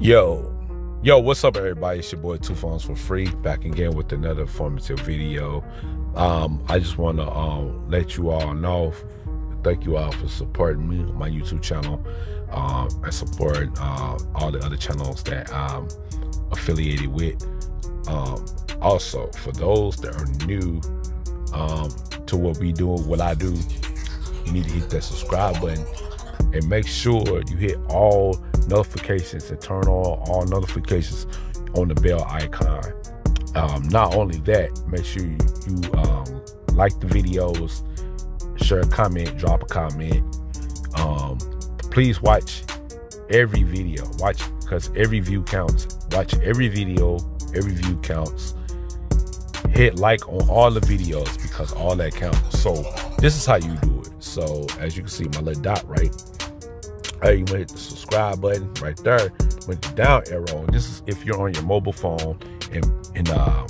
Yo, yo, what's up, everybody? It's your boy Two Phones for Free, back again with another informative video. Um, I just want to um, let you all know, thank you all for supporting me on my YouTube channel um, and support uh, all the other channels that I'm affiliated with. Um, also, for those that are new um, to what we do, what I do, you need to hit that subscribe button and make sure you hit all notifications and turn on all notifications on the bell icon. Um, not only that, make sure you, you um, like the videos, share a comment, drop a comment. Um, please watch every video. Watch because every view counts. Watch every video, every view counts. Hit like on all the videos because all that counts. So this is how you do it. So as you can see, my little dot right Hey, you hit the subscribe button right there with the down arrow. And this is if you're on your mobile phone in in uh,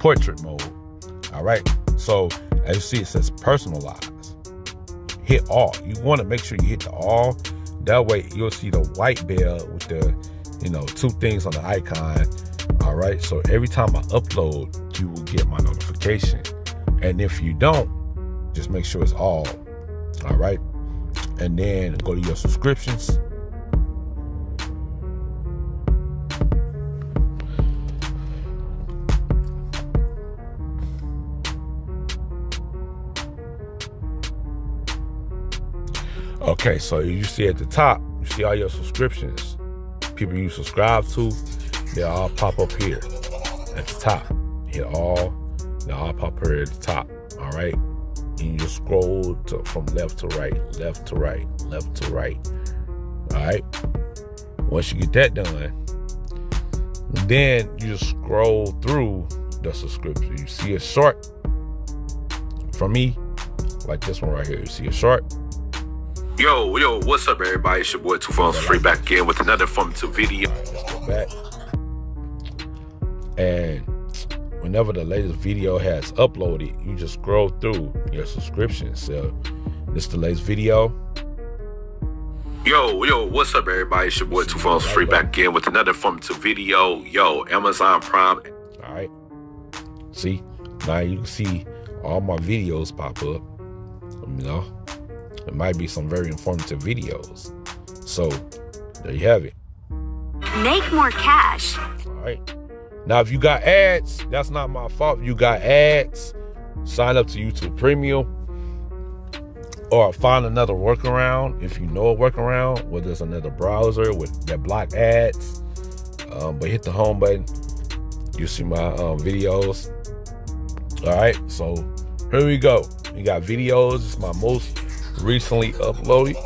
portrait mode. All right. So as you see, it says personalize. Hit all. You want to make sure you hit the all. That way you'll see the white bell with the you know two things on the icon. All right. So every time I upload, you will get my notification. And if you don't, just make sure it's all. All right and then go to your subscriptions. Okay, so you see at the top, you see all your subscriptions. People you subscribe to, they all pop up here at the top. Hit all, they all pop up here at the top. All right and you scroll to, from left to right, left to right, left to right. All right. Once you get that done, then you just scroll through the subscription. You see a short from me, like this one right here. You see a short. Yo, yo, what's up, everybody? It's your boy Two Phones Free back again with another informative video. Right, back. And whenever the latest video has uploaded, you just scroll through your subscription. So this the latest video. Yo, yo, what's up, everybody? It's your boy Two Phones Free back again with another informative video. Yo, Amazon Prime. All right. See, now you can see all my videos pop up. You know, it might be some very informative videos. So there you have it. Make more cash. All right. Now, if you got ads, that's not my fault. If you got ads, sign up to YouTube Premium or find another workaround. If you know a workaround, whether it's another browser with that block ads, um, but hit the home button. You see my um, videos. All right, so here we go. You got videos. It's my most recently uploaded.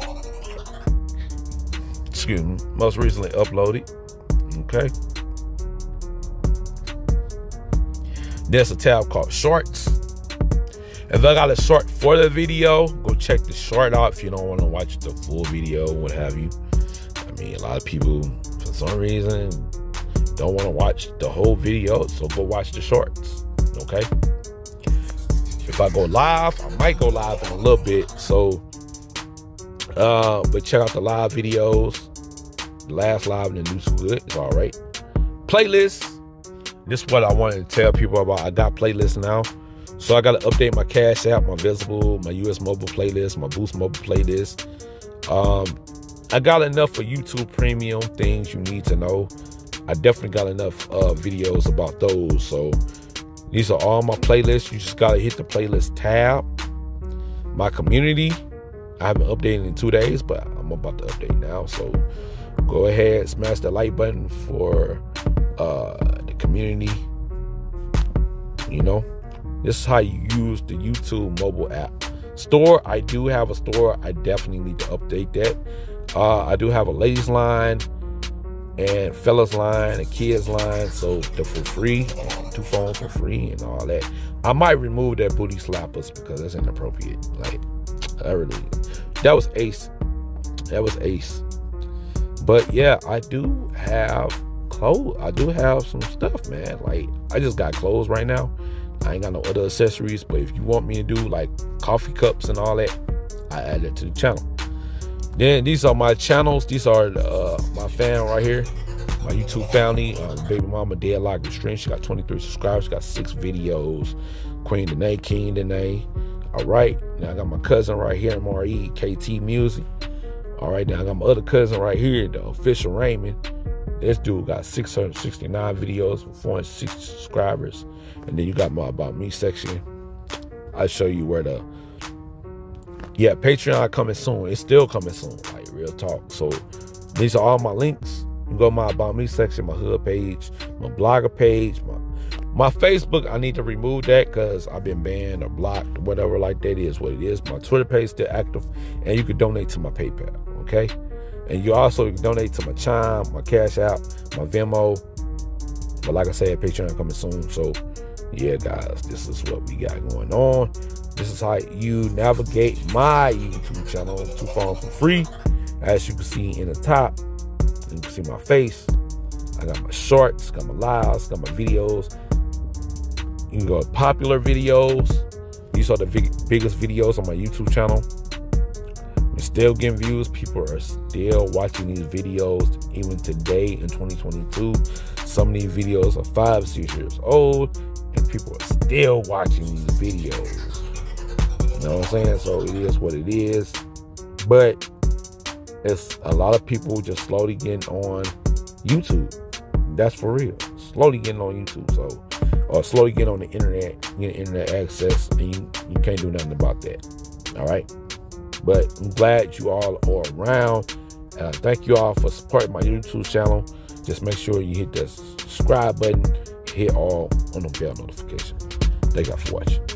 Excuse me, most recently uploaded. Okay. There's a tab called Shorts. If I got a short for the video, go check the short out if you don't want to watch the full video, what have you. I mean, a lot of people, for some reason, don't want to watch the whole video, so go watch the shorts. Okay? If I go live, I might go live in a little bit. So, uh, but check out the live videos. The last live in the new good is all right. Playlist this is what I wanted to tell people about. I got playlists now. So I got to update my Cash App, my Visible, my US Mobile playlist, my Boost Mobile playlist. Um, I got enough for YouTube Premium things you need to know. I definitely got enough uh, videos about those. So these are all my playlists. You just got to hit the playlist tab. My community, I haven't updated in two days, but I'm about to update now. So go ahead, smash the like button for uh, community. You know, this is how you use the YouTube mobile app. Store, I do have a store. I definitely need to update that. Uh, I do have a ladies line and fellas line and kids line, so they're for free, two phones for free, and all that. I might remove that booty slappers because that's inappropriate. Like, I really, that was ace. That was ace. But yeah, I do have clothes. I do have some stuff, man. Like I just got clothes right now. I ain't got no other accessories, but if you want me to do like coffee cups and all that, I add it to the channel. Then these are my channels. These are uh, my fan right here. my YouTube family, um, baby mama dead like stream. She got 23 subscribers. She got six videos. Queen Danae, King Danae. All right. Now I got my cousin right here, MRE, KT Music. All right. Now I got my other cousin right here, the official Raymond. This dude got 669 videos with 460 subscribers. And then you got my About Me section. I'll show you where the yeah, Patreon coming soon. It's still coming soon, like real talk. So these are all my links. You go my about me section, my hood page, my blogger page, my my Facebook. I need to remove that because I've been banned or blocked, whatever. Like that is what it is. My Twitter page still active, and you can donate to my PayPal. Okay, and you also donate to my Chime, my Cash App, my Venmo. But like I said, Patreon coming soon. So yeah, guys, this is what we got going on. This is how you navigate my YouTube channel, Two Phones for free. As you can see in the top, you can see my face. I got my shorts, got my lives, got my videos. You can go to popular videos. These are the big, biggest videos on my YouTube channel. Still getting views. People are still watching these videos even today in 2022. Some of these videos are five, six years old, and people are still watching these videos. You know what I'm saying? So it is what it is. But it's a lot of people just slowly getting on YouTube. That's for real. Slowly getting on YouTube. So or slowly getting on the internet, getting internet access, and you, you can't do nothing about that. All right. But I'm glad you all are around. Uh, thank you all for supporting my YouTube channel. Just make sure you hit the subscribe button, hit all on the bell notification. Thank you all for watching.